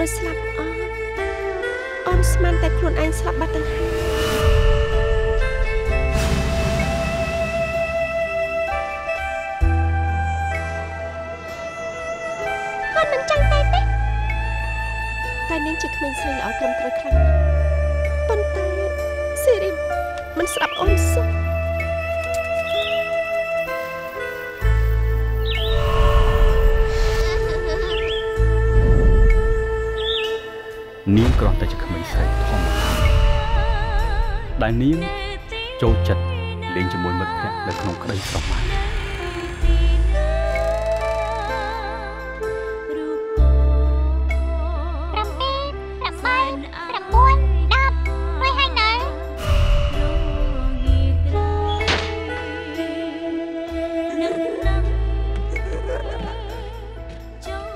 ដូចស្លាប់អស់អូនស្មានតែខ្លួនឯងស្លាប់បាត់ទៅហើយអូនមិនចង់តែទេតែនាងជាក្មេងស្រីល្អត្រឹមត្រូវខ្លាំងណាស់ប៉ុន្តែសេរីមិនស្ដាប់អូនសោះ នាងគ្រាន់តែជាក្មេងស្រីធម្មតាដែលនាងចូលចិត្តលេងជាមួយមិត្តភ័ក្តិនៅក្នុងក្តីស្រមៃ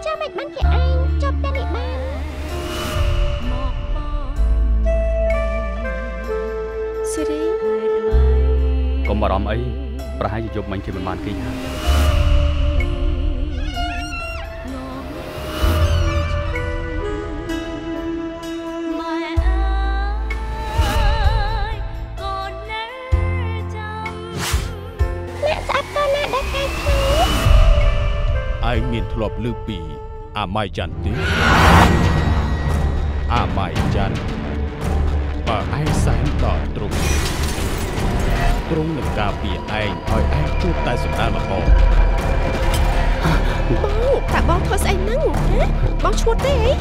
ចាំមិនបានជាឯងចប់តែនេះបាន បារម្ភអីប្រហែលជាយប់មិញគេមិនបានគេងហើយអ្នកស្អាតកូនណាដែលខែខ្លាំងឯងមានធ្លាប់ឮពីអាម៉ៃច័ន្ទទេអាម៉ៃច័ន្ទបើឯងសែនដល់ទ្រង់ ទ្រង់នឹងការពារឯងឲ្យឯងជួបតែសម្ដានល្អបងតើបងធ្វើស្អីហ្នឹងណាបងឈួតទេអី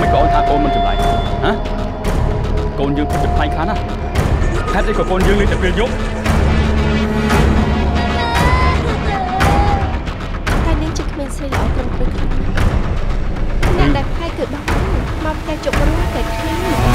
មិនក៏អូនថាកូនមិនចម្លែកហ៎កូនយើងពិតជាផ្លែកខ្លាំងណាស់ហេតុអីក៏កូនយើងលេងតែពេលយប់តែនាងជាក្មេងស្រីល្អត្រឹមពេលខ្លាំងណាស់អ្នកដែលផ្លែកគឺបងមកតែជប់រាល់តែខ្លាំង